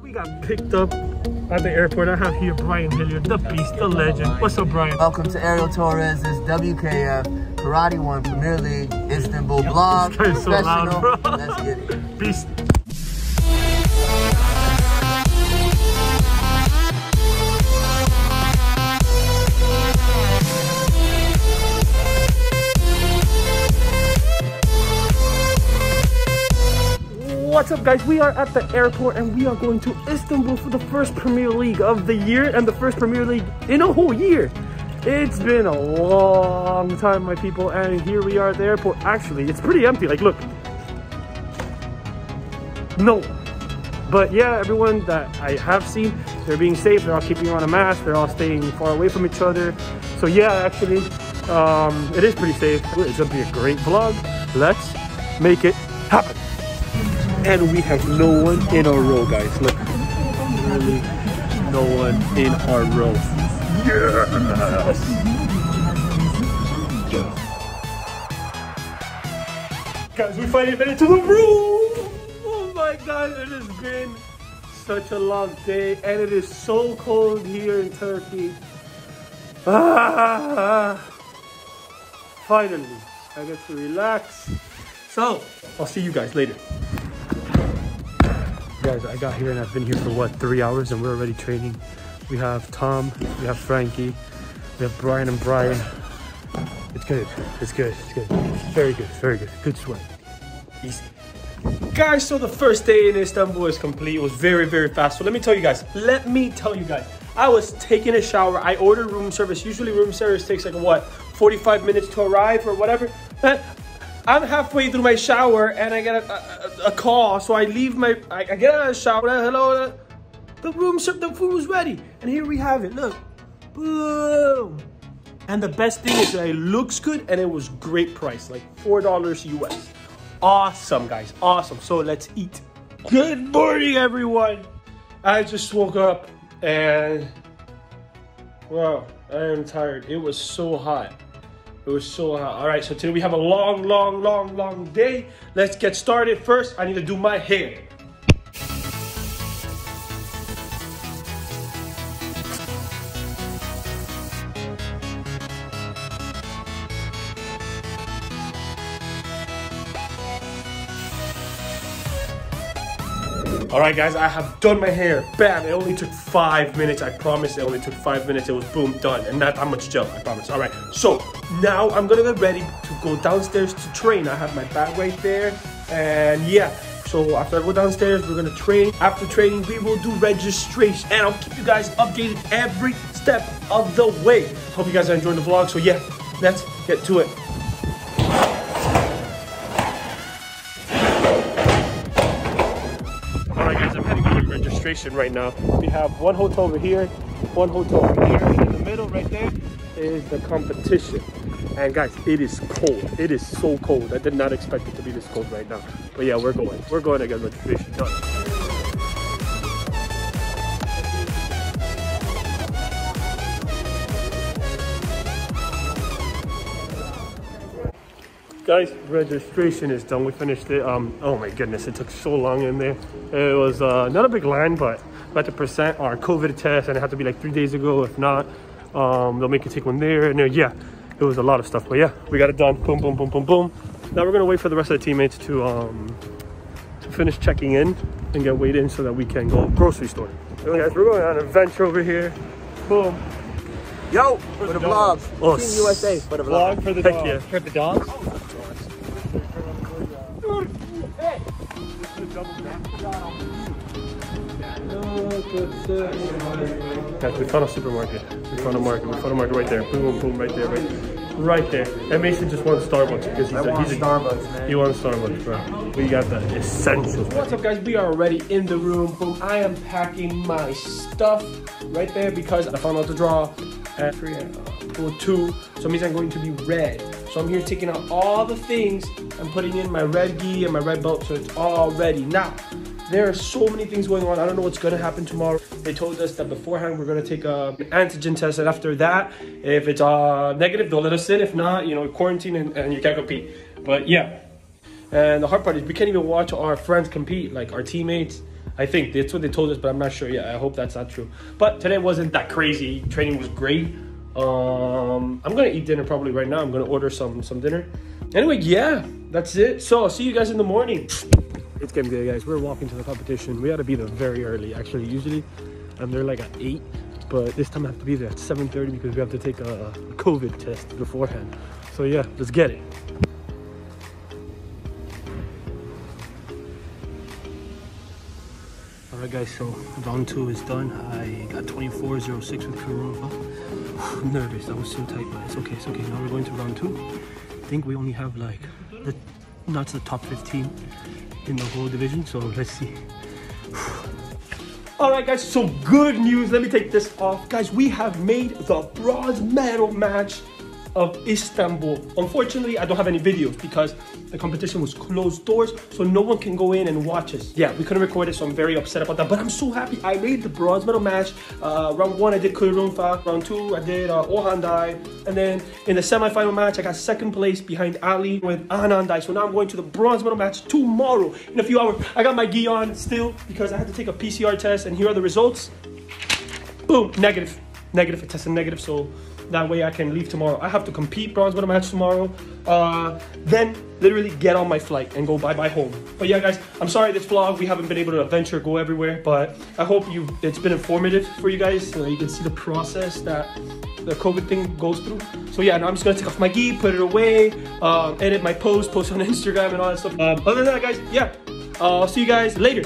We got picked up at the airport. I have here Brian Hilliard, the beast, the legend. What's up, Brian? Welcome to Ariel Torres' WKF Karate One Premier League Istanbul blog. This guy's so loud, bro. Let's get it. Beast. What's up guys? We are at the airport and we are going to Istanbul for the first Premier League of the year and the first Premier League in a whole year. It's been a long time my people and here we are at the airport. Actually, it's pretty empty. Like look. No. But yeah, everyone that I have seen, they're being safe. They're all keeping on a mask. They're all staying far away from each other. So yeah, actually, um, it is pretty safe. It's gonna be a great vlog. Let's make it happen. And we have no one in our row, guys. Look, really, no one in our row. Yes. Guys, we finally made it to the room. Oh my God, it has been such a long day, and it is so cold here in Turkey. Ah, finally, I get to relax. So, I'll see you guys later. Guys, I got here and I've been here for what, three hours and we're already training. We have Tom, we have Frankie, we have Brian and Brian. It's good, it's good, it's good. Very good, very good. Good sweat. Easy. Guys, so the first day in Istanbul is complete. It was very, very fast. So let me tell you guys, let me tell you guys. I was taking a shower. I ordered room service. Usually room service takes like what, 45 minutes to arrive or whatever. I'm halfway through my shower and I get a, a, a call. So I leave my, I, I get out of the shower. Hello, the room the food was ready. And here we have it, look. Boom. And the best thing is that it looks good and it was great price, like $4 US. Awesome, guys, awesome. So let's eat. Good morning, everyone. I just woke up and, wow, I am tired. It was so hot. It was so hot. All right, so today we have a long, long, long, long day. Let's get started. First, I need to do my hair. All right, guys, I have done my hair. Bam, it only took five minutes. I promise it only took five minutes. It was boom, done. And not that much gel, I promise. All right, so now I'm gonna get ready to go downstairs to train. I have my bag right there. And yeah, so after I go downstairs, we're gonna train. After training, we will do registration. And I'll keep you guys updated every step of the way. Hope you guys are enjoying the vlog. So yeah, let's get to it. Right now. We have one hotel over here, one hotel over here, and in the middle right there is the competition. And guys, it is cold. It is so cold. I did not expect it to be this cold right now. But yeah, we're going. We're going to get registration done. Guys, registration is done. We finished it. Um, oh my goodness, it took so long in there. It was uh, not a big line, but we had to present our COVID test, and it had to be like three days ago. If not, um, they'll make you take one there. And there, yeah, it was a lot of stuff. But yeah, we got it done. Boom, boom, boom, boom, boom. Now we're gonna wait for the rest of the teammates to um, to finish checking in and get weighed in so that we can go grocery store. So guys, we're going on an adventure over here. Boom. Yo, for the vlogs. Oh, Team USA for the vlog. for the Heck yeah. For the dogs? Guys, we found a supermarket. We found a market. We found a market right there. Boom, boom, right there, right, right there. And Mason just wants Starbucks because he's, I a, want he's a, Starbucks, man. He wants Starbucks, bro. We got the essentials. What's up, guys? We are already in the room. Boom. I am packing my stuff right there because I found out the draw at three, uh, pool two. So it means I'm going to be red. So I'm here taking out all the things and putting in my red gi and my red belt so it's all ready. Now, there are so many things going on. I don't know what's gonna happen tomorrow. They told us that beforehand we're gonna take a, an antigen test, and after that, if it's uh, negative, they'll let us in. If not, you know, quarantine and, and you can't compete. But yeah, and the hard part is we can't even watch our friends compete, like our teammates. I think that's what they told us, but I'm not sure. Yeah, I hope that's not true. But today wasn't that crazy. Training was great. Um, I'm gonna eat dinner probably right now. I'm gonna order some some dinner. Anyway, yeah, that's it. So I'll see you guys in the morning. It's game day, guys. We're walking to the competition. We to be there very early. Actually, usually and they're like at eight, but this time I have to be there at 7:30 because we have to take a, COVID test beforehand. So yeah, let's get it. Alright guys, so round two is done. I got 24.06 with Kurova. Oh, I'm nervous, that was so tight, but it's okay, it's okay. Now we're going to round two. I think we only have like the not the top 15 in the whole division, so let's see. Alright guys, so good news. Let me take this off. Guys, we have made the bronze medal match of Istanbul. Unfortunately, I don't have any videos because the competition was closed doors, so no one can go in and watch us. Yeah, we couldn't record it, so I'm very upset about that. But I'm so happy. I made the bronze medal match. Uh, round one, I did Kururunfa. Round two, I did uh, Ohandai. And then in the semifinal match, I got second place behind Ali with Anandai. So now I'm going to the bronze medal match tomorrow in a few hours. I got my gi on still because I had to take a PCR test, and here are the results. Boom, negative. Negative, it tested negative, so that way I can leave tomorrow. I have to compete bronze medal match tomorrow. Uh, then literally get on my flight and go bye bye home. But yeah, guys, I'm sorry this vlog we haven't been able to adventure go everywhere, but I hope you it's been informative for you guys. Uh, you can see the process that the COVID thing goes through. So yeah, now I'm just gonna take off my gi, put it away, uh, edit my post, post on Instagram and all that stuff. Um, other than that, guys, yeah, uh, I'll see you guys later.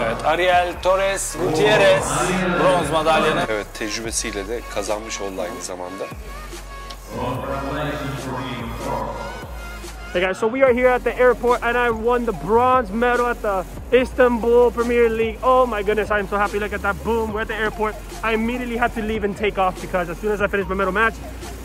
Evet, Ariel Torres Gutierrez bronz madalyanı. Evet, tecrübesiyle de kazanmış oldu aynı zamanda. Hey guys, so we are here at the airport and I won the bronze medal at the Istanbul Premier League. Oh my goodness, I'm so happy. Look at that. Boom, we're at the airport. I immediately had to leave and take off because as soon as I finished my medal match,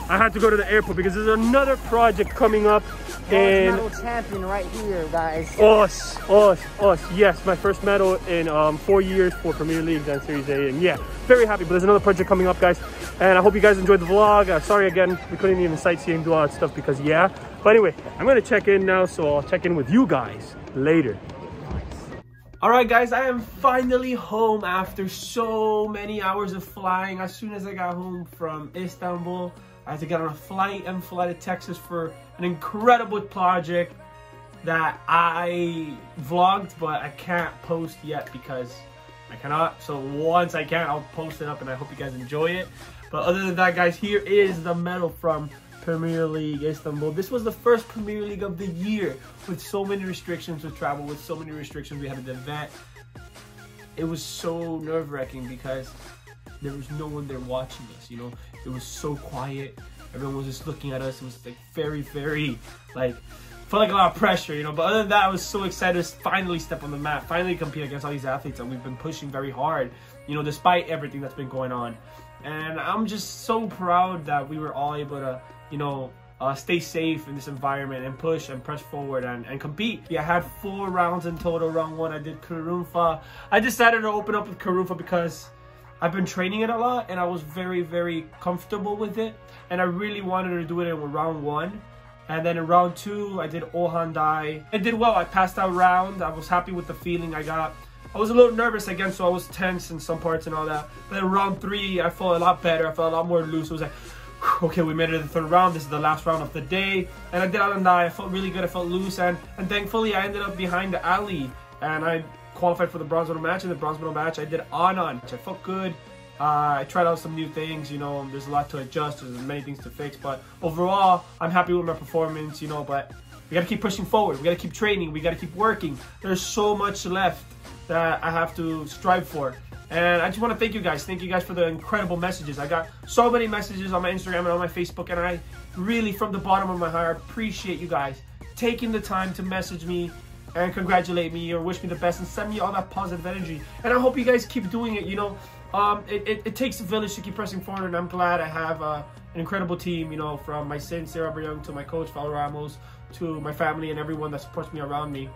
I had to go to the airport because there's another project coming up in medal champion right here, guys. us, us, us. Yes, my first medal in um, four years for Premier League and Series A. And yeah, very happy. But there's another project coming up, guys. And I hope you guys enjoyed the vlog. Uh, sorry again, we couldn't even sightsee and do all that stuff because yeah. But anyway, I'm gonna check in now, so I'll check in with you guys later. All right, guys, I am finally home after so many hours of flying. As soon as I got home from Istanbul, I had to get on a flight and fly to Texas for an incredible project that I vlogged, but I can't post yet because I cannot. So once I can, I'll post it up and I hope you guys enjoy it. But other than that, guys, here is the medal from Premier League Istanbul. This was the first Premier League of the year with so many restrictions with travel, with so many restrictions. We had an event. It was so nerve wracking because there was no one there watching us, you know? It was so quiet. Everyone was just looking at us. It was like very, very, like, felt like a lot of pressure, you know? But other than that, I was so excited to finally step on the mat, finally compete against all these athletes that we've been pushing very hard, you know, despite everything that's been going on. And I'm just so proud that we were all able to, you know, uh, stay safe in this environment and push and press forward and, and compete. Yeah, I had four rounds in total. Round one, I did Kururunfa. I decided to open up with Kururunfa because I've been training it a lot and I was very, very comfortable with it. And I really wanted to do it in round one. And then in round two, I did Ohandai. I did well. I passed that round. I was happy with the feeling I got. I was a little nervous again, so I was tense in some parts and all that. But in round three, I felt a lot better. I felt a lot more loose. It was like, okay, we made it to the third round. This is the last round of the day, and I did and I felt really good. I felt loose, and and thankfully I ended up behind Ali, and I qualified for the bronze medal match. In the bronze medal match, I did Anan, which I felt good. Uh, I tried out some new things, you know. There's a lot to adjust. There's many things to fix, but overall, I'm happy with my performance, you know. But we gotta keep pushing forward. We gotta keep training. We gotta keep working. There's so much left that I have to strive for. And I just want to thank you guys. Thank you guys for the incredible messages. I got so many messages on my Instagram and on my Facebook, and I really, from the bottom of my heart, appreciate you guys taking the time to message me and congratulate me or wish me the best and send me all that positive energy. And I hope you guys keep doing it. You know, um, it, it, it, takes a village to keep pressing forward, and I'm glad I have uh, an incredible team. You know, from my son Sarah Young to my coach Val Ramos to my family and everyone that supports me around me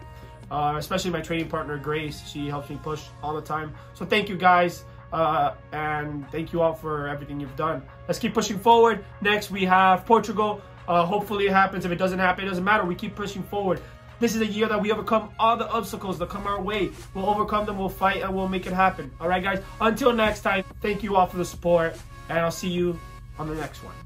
uh, especially my training partner Grace. She helps me push all the time. So thank you guys, uh, and thank you all for everything you've done. Let's keep pushing forward. Next we have Portugal. Uh, hopefully it happens. If it doesn't happen, it doesn't matter. We keep pushing forward. This is a year that we overcome all the obstacles that come our way. We'll overcome them, we'll fight, and we'll make it happen. All right, guys? Until next time, thank you all for the support, and I'll see you on the next one.